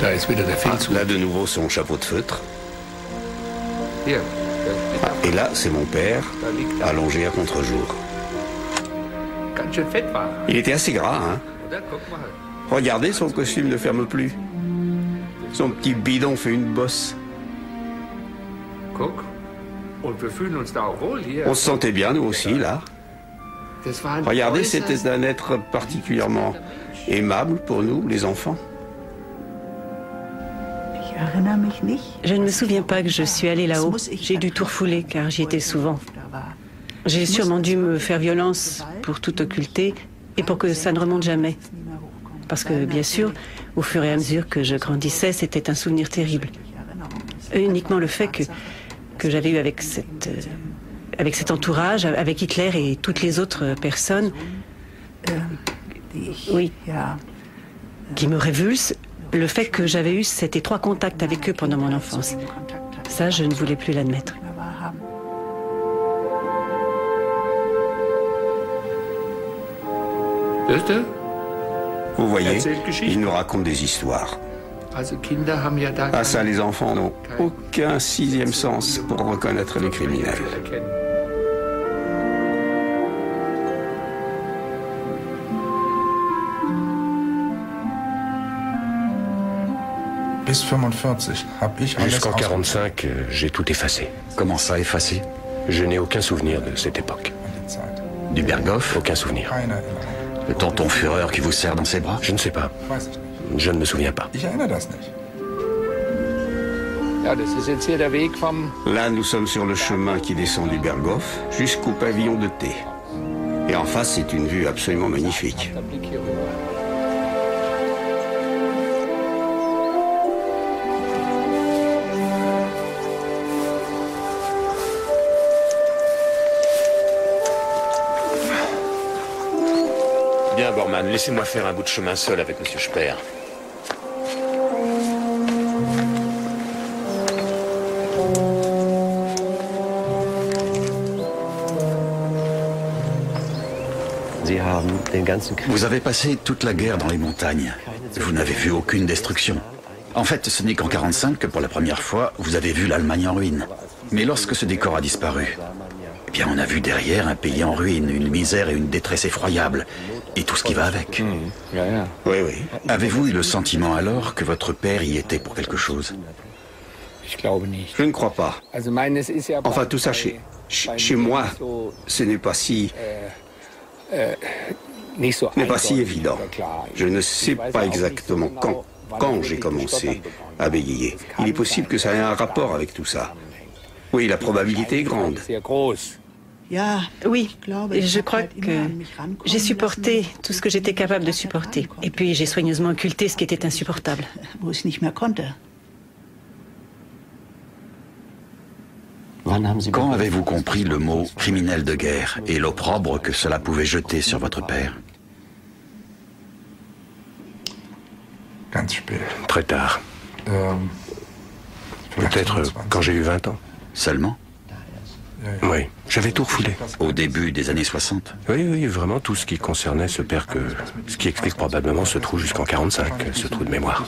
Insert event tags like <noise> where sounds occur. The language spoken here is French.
Ah, là, de nouveau, son chapeau de feutre. Ah, et là, c'est mon père, allongé à contre-jour. Il était assez gras, hein. Regardez, son costume ne ferme plus. Son petit bidon fait une bosse. On se sentait bien, nous aussi, là. Regardez, c'était un être particulièrement aimable pour nous, les enfants. Je ne me souviens pas que je suis allée là-haut. J'ai dû tout refouler car j'y étais souvent. J'ai sûrement dû me faire violence pour tout occulter et pour que ça ne remonte jamais. Parce que, bien sûr, au fur et à mesure que je grandissais, c'était un souvenir terrible. Uniquement le fait que, que j'avais eu avec, cette, avec cet entourage, avec Hitler et toutes les autres personnes Oui. Ja, qui me révulsent, le fait que j'avais eu cet étroit contact avec eux pendant mon enfance. Ça, je ne voulais plus l'admettre. Vous voyez, Erzählt Geschichten. il nous raconte des histoires. Ah ça, les enfants n'ont aucun sixième sens pour reconnaître les criminels. Bis 45 habe ich alles Jusqu'en aus- 45, euh, j'ai tout effacé. Comment ça, effacé? Je n'ai aucun souvenir de cette époque. Du Berghoff? Aucun souvenir. Le tonton Führer qui vous serre dans ses bras? Je ne sais pas. Je ne me souviens pas. Là, nous sommes sur le chemin qui descend du Berghof jusqu'au pavillon de thé. Et en face, c'est une vue absolument magnifique. Bien, Bormann, laissez-moi faire un bout de chemin seul avec Monsieur Speer. Vous avez passé toute la guerre dans les montagnes. Vous n'avez vu aucune destruction. En fait, ce n'est qu'en 45 que pour la première fois, vous avez vu l'Allemagne en ruine. Mais lorsque ce décor a disparu, eh bien, on a vu derrière un pays en ruine, une misère et une détresse effroyables, et tout ce qui va avec. Ja. Oui, oui. Avez-vous eu le sentiment alors que votre père y était pour quelque chose? Je ne crois pas. Enfin, tout ça chez, moi, so- ce n'est pas si, nicht so n'est pas si évident. Je ne sais pas exactement quand, quand j'ai commencé à bégayer. Il est possible que ça ait un rapport avec tout ça. Oui, la probabilité est grande. Oui, et je crois que j'ai supporté tout ce que j'étais capable de supporter. Et puis j'ai soigneusement occulté ce qui était insupportable. <laughs> Quand avez-vous compris le mot criminel de guerre et l'opprobre que cela pouvait jeter sur votre père. Très tard. Peut-être euh, 25. quand j'ai eu 20 ans. Seulement. Oui, j'avais tout refoulé. Au début des années 60 Oui, oui, vraiment tout ce qui concernait ce père que... Ce qui explique probablement ce trou jusqu'en 45, ce trou de mémoire.